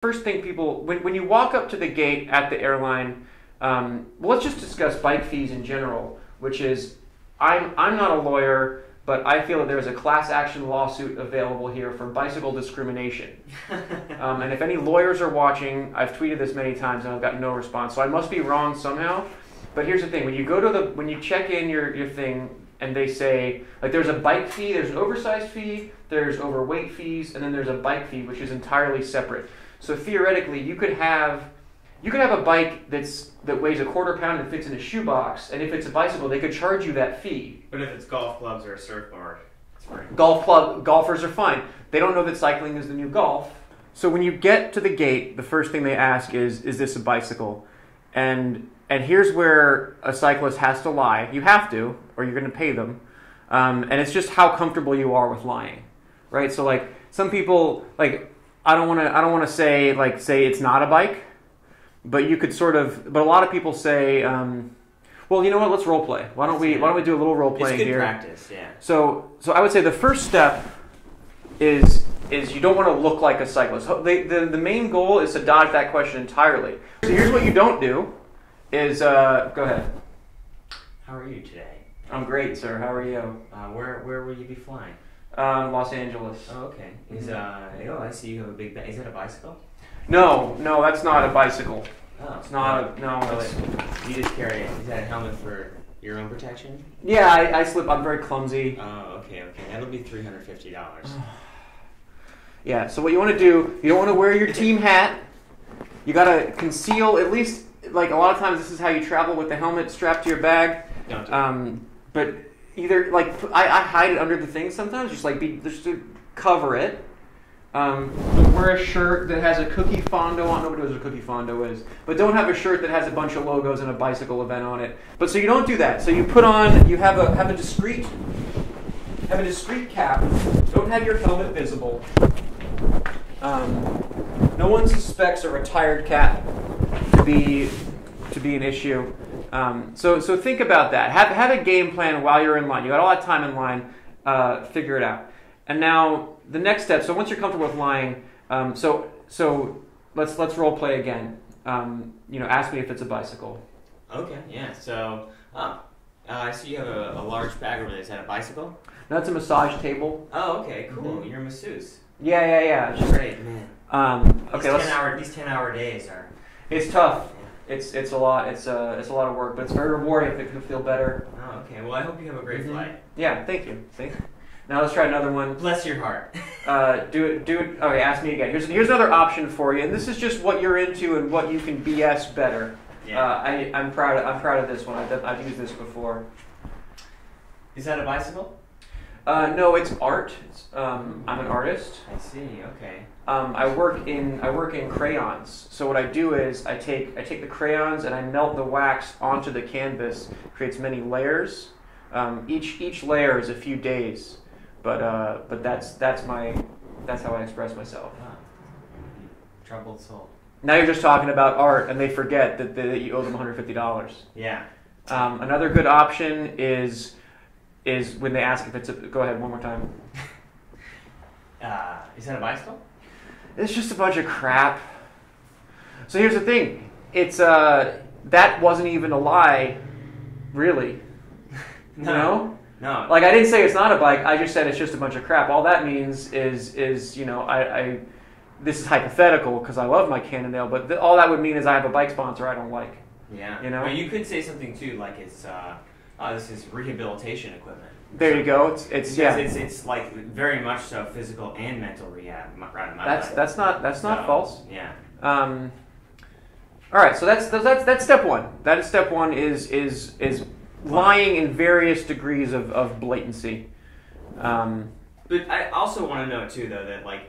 first thing people when, when you walk up to the gate at the airline um, well, let's just discuss bike fees in general which is I'm, I'm not a lawyer but i feel that there's a class action lawsuit available here for bicycle discrimination. Um, and if any lawyers are watching i've tweeted this many times and i've gotten no response so i must be wrong somehow. But here's the thing when you go to the when you check in your, your thing and they say like there's a bike fee there's an oversized fee there's overweight fees and then there's a bike fee which is entirely separate so theoretically, you could have you could have a bike that's that weighs a quarter pound and fits in a shoebox, and if it's a bicycle, they could charge you that fee. But if it's golf clubs or a surfboard, it's fine. Golf club golfers are fine. They don't know that cycling is the new golf. So when you get to the gate, the first thing they ask is, "Is this a bicycle?" And and here's where a cyclist has to lie. You have to, or you're going to pay them. Um, and it's just how comfortable you are with lying, right? So like some people like I don't want to. I don't want to say like say it's not a bike, but you could sort of. But a lot of people say, um, well, you know what? Let's role play. Why don't we? Why don't we do a little role playing it's good here? Practice, yeah. So, so I would say the first step is is you don't want to look like a cyclist. The, the, the main goal is to dodge that question entirely. So here's what you don't do: is uh, go ahead. How are you today? I'm great, sir. How are you? Uh, where where will you be flying? Um, Los Angeles. Oh, okay. Is mm-hmm. uh oh I see you have a big. Ba- is that a bicycle? No, no, that's not a bicycle. Oh, it's not a no. It's, you just carry it. Is that a helmet for your own protection? Yeah, I, I slip. I'm very clumsy. Oh, okay, okay. That'll be three hundred fifty dollars. yeah. So what you want to do? You don't want to wear your team hat. You gotta conceal at least. Like a lot of times, this is how you travel with the helmet strapped to your bag. Don't do um, but either like I, I hide it under the thing sometimes, just like be just to cover it. Um, wear a shirt that has a cookie fondo on. Nobody knows what a cookie fondo is, but don't have a shirt that has a bunch of logos and a bicycle event on it. But so you don't do that. So you put on. You have a have a discreet have a discreet cap. Don't have your helmet visible. Um, no one suspects a retired cat to be to be an issue. Um, so, so think about that. Have, have a game plan while you're in line. You got all that time in line. Uh, figure it out. And now the next step. So once you're comfortable with lying, um, so so let's let's role play again. Um, you know, ask me if it's a bicycle. Okay. Yeah. So, uh, I see you have a, a, large bag over there. Is that a bicycle? No, that's a massage table. Oh, okay. Cool. Mm-hmm. You're a masseuse. Yeah, yeah, yeah. Great, man. Um, okay. These ten hour these ten hour days are. It's tough it's it's a lot. It's a uh, it's a lot of work, but it's very rewarding if you can feel better. Oh, okay. Well, I hope you have a great mm-hmm. flight. Yeah, thank you. See. Now let's try another one. Bless your heart. uh, do it. Do it. Okay, ask me again. Here's here's another option for you, and this is just what you're into and what you can BS better. Yeah. Uh, I I'm proud. Of, I'm proud of this one. I've, I've used this before. Is that a bicycle? Uh, no, it's art. It's, um, I'm an artist. I see. Okay. Um, I work in I work in crayons. So what I do is I take I take the crayons and I melt the wax onto the canvas. Creates many layers. Um, each each layer is a few days, but uh, but that's that's my that's how I express myself. Ah. Troubled soul. Now you're just talking about art, and they forget that, that you owe them 150 dollars. Yeah. Um, another good option is is when they ask if it's a. Go ahead one more time. Uh, is that a bicycle? It's just a bunch of crap. So here's the thing. It's uh that wasn't even a lie, really. no. You know? No. Like I didn't say it's not a bike. I just said it's just a bunch of crap. All that means is is you know I, I this is hypothetical because I love my Cannondale, but th- all that would mean is I have a bike sponsor I don't like. Yeah. You know. Well, you could say something too, like it's uh, oh, this is rehabilitation equipment. There you go. It's it's yeah. It's, it's like very much so physical and mental rehab. Right, that's that's not that's not so, false. Yeah. Um. All right. So that's that's that's step one. That is step one. Is is is lying in various degrees of of blatancy. Um, but I also want to note too, though, that like,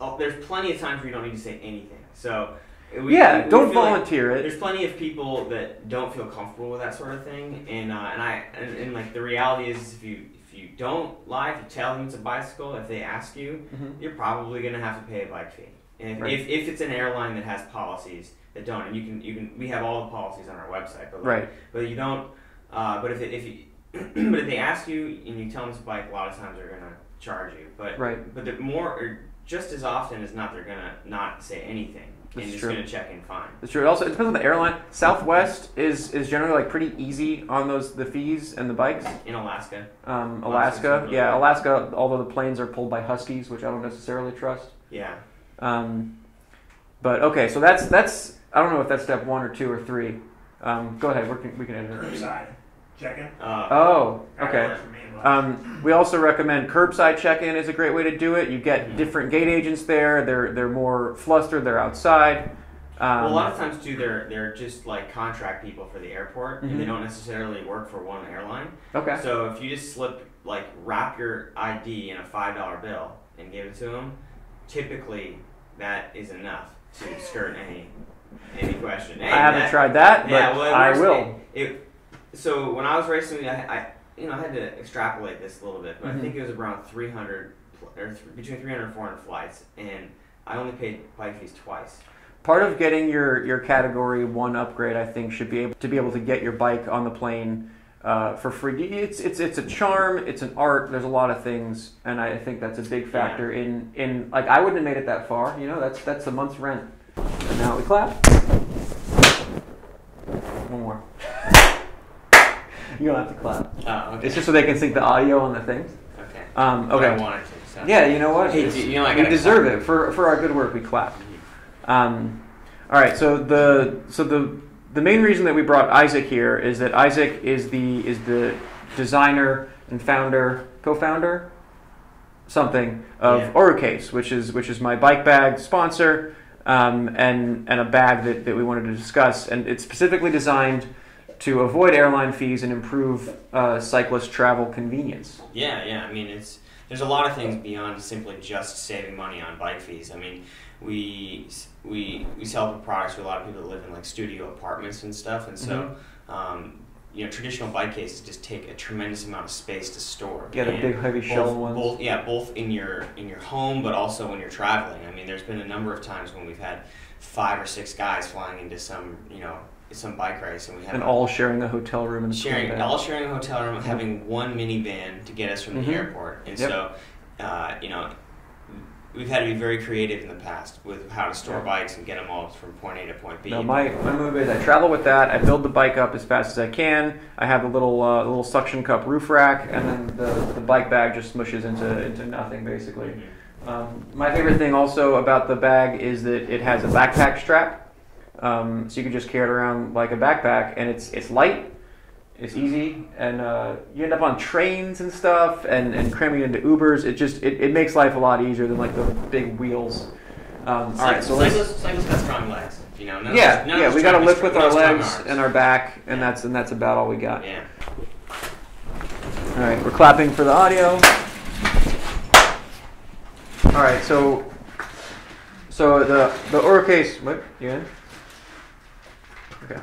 oh, there's plenty of times where you don't need to say anything. So we, yeah, we, don't volunteer like it. There's plenty of people that don't feel comfortable with that sort of thing, and uh, and I and, and, like the reality is, if you if you don't lie, if you tell them it's a bicycle, if they ask you, mm-hmm. you're probably gonna have to pay a bike fee. And if, right. if, if it's an airline that has policies that don't, and you can you can we have all the policies on our website, but like, right. but you don't. Uh, but if it, if you but if they ask you and you tell them it's a bike, a lot of times they're gonna charge you. But right. but the more just as often as not they're gonna not say anything and That's just true. gonna check in fine. It's true. It also it depends on the airline. Southwest is is generally like pretty easy on those the fees and the bikes. In Alaska, Um, Alaska's Alaska, really yeah, good. Alaska. Although the planes are pulled by Huskies, which I don't necessarily trust. yeah. Um, but okay, so that's that's I don't know if that's step one or two or three. Um, go ahead, we can we can edit it. Curbside check-in. Uh, Oh, okay. works for me, but- Um, we also recommend curbside check-in is a great way to do it. You get Mhm. different gate agents there. They're they're more flustered. They're outside. Um, well, a lot of times too, they're they're just like contract people for the airport, and they Mhm. don't necessarily work for one airline. okay. So if you just slip like wrap your ID in a five dollar bill and give it to them, typically that is enough to skirt any any question. Hey, I haven't that- tried that, but Yeah, well, I will. It, it- so when I was racing, I, I you know I had to extrapolate this a little bit, but Mhm. I think it was around 300 or th- between 300 and 400 flights, and I only paid bike fees twice. Part of getting your, your category one upgrade, I think, should be able to be able to get your bike on the plane uh, for free. It's it's it's a charm. It's an art. There's a lot of things, and I think that's a big factor in in like I wouldn't have made it that far. You know, that's that's a month's rent. And now we clap. One more. you don't have to clap. Oh, okay. It's just so they can sync the audio on the things. okay. Um, But I okay. wanted to. So. Yeah, you know what? Hey, you know we deserve clap. it for for our good work. We clap. Um, all right. So the so the the main reason that we brought Isaac here is that Isaac is the is the designer and founder, co-founder, something of Yeah. Orucase, which is which is my bike bag sponsor, um, and and a bag that, that we wanted to discuss, and it's specifically designed to avoid airline fees and improve uh, cyclist travel convenience. Yeah, yeah. I mean, it's there's a lot of things beyond simply just saving money on bike fees. I mean, we we we sell products to a lot of people that live in like studio apartments and stuff, and so. Um, you know, traditional bike cases just take a tremendous amount of space to store. Yeah, the big heavy shell ones. Both, yeah, both in your in your home, but also when you're traveling. I mean, there's been a number of times when we've had five or six guys flying into some, you know, some bike race, and we have and all sharing a hotel room and sharing all sharing a hotel room, having one minivan to get us from Mhm. the airport, and Yep. so uh, you know we've had to be very creative in the past with how to store Yeah. bikes and get them all from point A to point B. No, my, my move is I travel with that. I build the bike up as fast as I can. I have a little uh, little suction cup roof rack, and then the, the bike bag just smushes into into nothing basically. Mhm. Um, my favorite thing also about the bag is that it has a backpack strap, um, so you can just carry it around like a backpack, and it's it's light, it's easy, and uh, you end up on trains and stuff, and, and cramming into Ubers. It just it, it makes life a lot easier than like the big wheels. Um, all right, so cyclists, cyclists got strong legs. You know, none Yeah, us- none of yeah, we got to lift with our we got strong legs and our back, and Yeah. that's and that's about all we got. yeah. All right, we're clapping for the audio. All right, so so the the Orucase. What you in? Okay.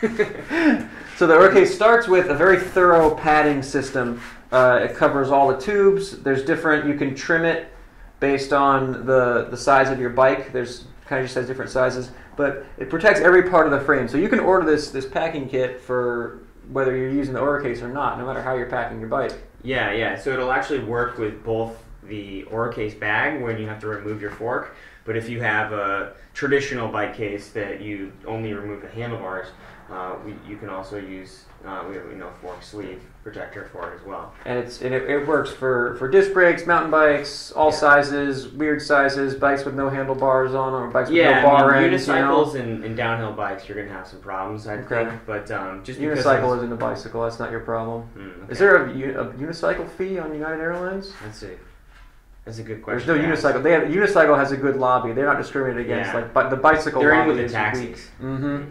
so the Orucase starts with a very thorough padding system. Uh, it covers all the tubes. There's different. You can trim it based on the the size of your bike. There's kind of just has different sizes, but it protects every part of the frame. So you can order this this packing kit for whether you're using the Orucase or not, no matter how you're packing your bike. Yeah, yeah. So it'll actually work with both the Orucase bag when you have to remove your fork, but if you have a traditional bike case that you only remove the handlebars, uh, we, you can also use uh, we have you know fork sleeve protector for it as well. And it's and it, it works for for disc brakes, mountain bikes, all Yeah. sizes, weird sizes, bikes with no handlebars on them, or bikes with Yeah, no bar I mean, ends. You know? unicycles and, and downhill bikes, you're gonna have some problems, I Okay. think. But um, just because Unicycle isn't a bicycle. That's not your problem. Hmm, okay. Is there a unicycle fee on United Airlines? Let's see. That's a good question. There's no unicycle. They have, unicycle has a good lobby. They're not discriminated against. Yeah. Like, but the bicycle They're in lobby with the is taxis. weak. Mm-hmm.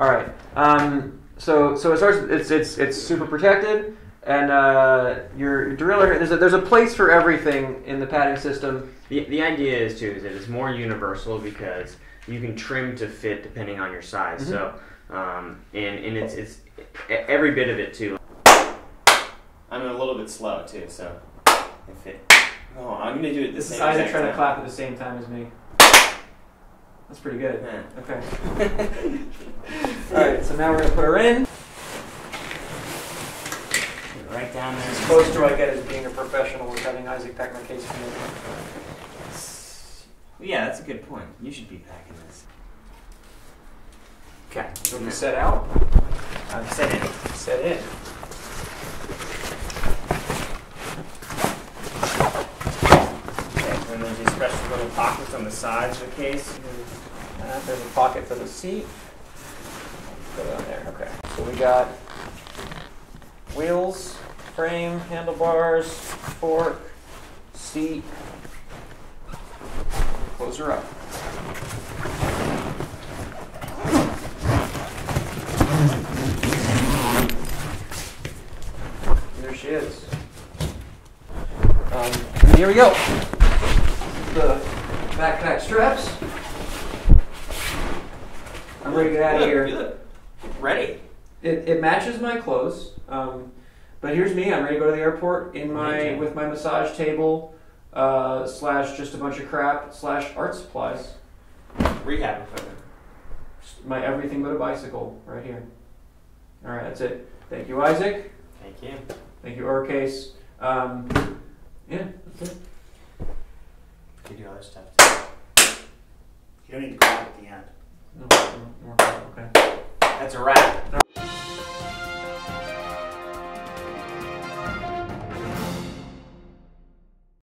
All right. Um, so so it starts. It's it's it's super protected, and uh, your driller. There's a, there's a place for everything in the padding system. The, the idea is too is that it's more universal because you can trim to fit depending on your size. Mhm. So um, and and it's it's e- every bit of it too. I'm a little bit slow too, so if it. Oh, I'm gonna do it the This is Isaac exact trying to clap at the same time as me. That's pretty good. Yeah. Okay. All right. So now we're gonna put her in. Right down there. As close to I get as being a professional was having Isaac pack my case for me. Yeah, that's a good point. You should be packing this. Okay. So we set out, I've said it. set in. Okay, and there's these special little pockets on the sides of the case. Uh, there's a pocket for the seat. Put it on there. Okay. So we got wheels, frame, handlebars, fork, seat. Close her up. There she is. Um, here we go. The backpack straps. I'm ready to get out of You here. look ready. It, it matches my clothes. Um, but here's me. I'm ready to go to the airport in my with my massage table uh, slash just a bunch of crap slash art supplies. Rehab equipment. My everything but a bicycle right here. All right, that's it. Thank you, Isaac. Thank you. Thank you, Orucase. Um, yeah, that's it. You do other stuff too. You don't need to grab at the end. No, no, no, okay. That's a wrap.